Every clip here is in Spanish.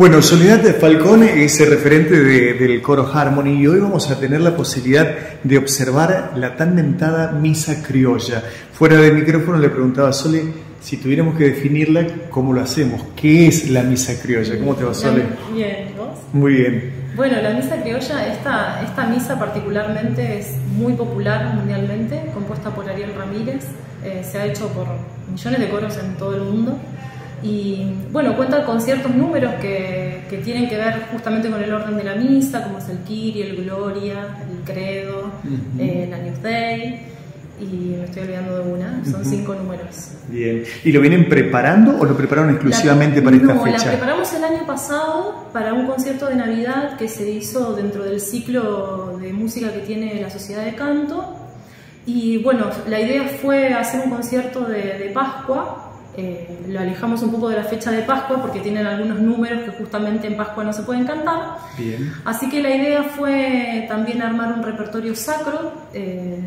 Bueno, Soledad Falcone es el referente del coro Harmony y hoy vamos a tener la posibilidad de observar la tan mentada misa criolla. Fuera del micrófono le preguntaba a Sole si tuviéramos que definirla, ¿cómo lo hacemos? ¿Qué es la misa criolla? ¿Cómo te va, Sole? Bien, ¿vos? Muy bien. Bueno, la misa criolla, esta, esta misa particularmente es muy popular mundialmente, compuesta por Ariel Ramírez, eh, se ha hecho por millones de coros en todo el mundo. Y bueno, cuenta con ciertos números que, que, tienen que ver justamente con el orden de la misa, como es el Kiri, el Gloria, el Credo, eh, la New Day, y me estoy olvidando de una, son cinco números. Bien, ¿y lo vienen preparando o lo prepararon exclusivamente para esta fecha? No, la preparamos el año pasado para un concierto de Navidad que se hizo dentro del ciclo de música que tiene la Sociedad de Canto. Y bueno, la idea fue hacer un concierto de, de Pascua eh, lo alejamos un poco de la fecha de Pascua porque tienen algunos números que justamente en Pascua no se pueden cantar. Así que la idea fue también armar un repertorio sacro eh,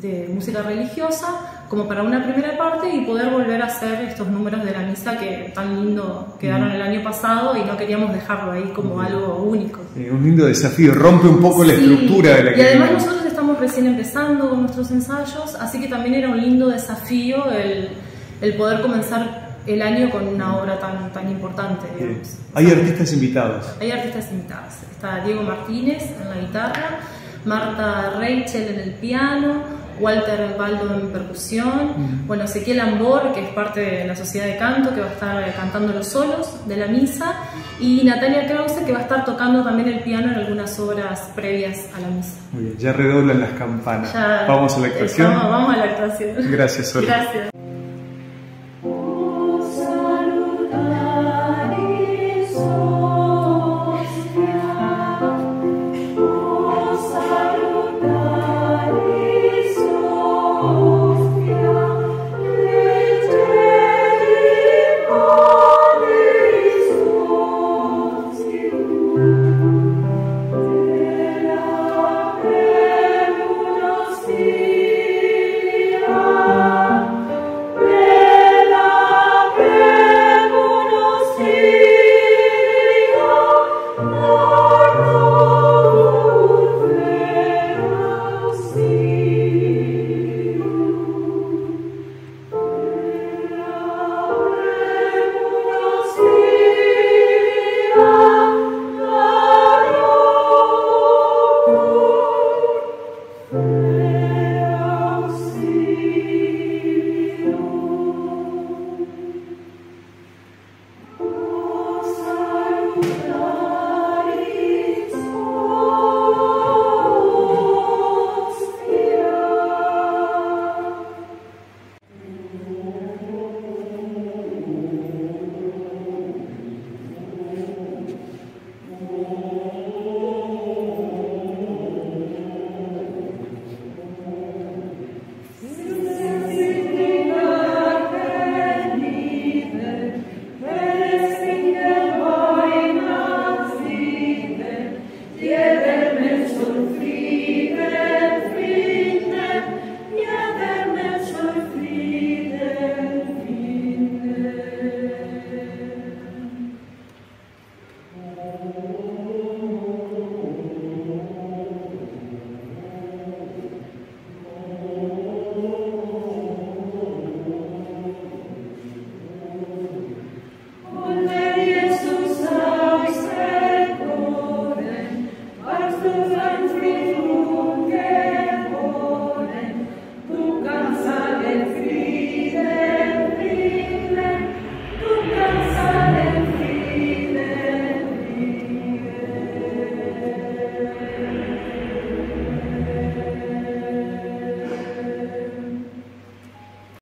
de música religiosa como para una primera parte y poder volver a hacer estos números de la misa que tan lindo quedaron el año pasado y no queríamos dejarlo ahí como algo único. un lindo desafío, rompe un poco la estructura de la Y además nosotros estamos recién empezando con nuestros ensayos, así que también era un lindo desafío el el poder comenzar el año con una obra tan, tan importante. ¿Hay artistas invitados? Hay artistas invitados. Está Diego Martínez en la guitarra, Marta Rachel en el piano, Walter Baldo en percusión, bueno, Ezequiel Ambor, que es parte de la Sociedad de Canto, que va a estar cantando los solos de la misa, y Natalia Krause, que va a estar tocando también el piano en algunas obras previas a la misa. Muy bien, ya redoblan las campanas. vamos a la actuación. vamos a la actuación. Gracias, Sol. Gracias.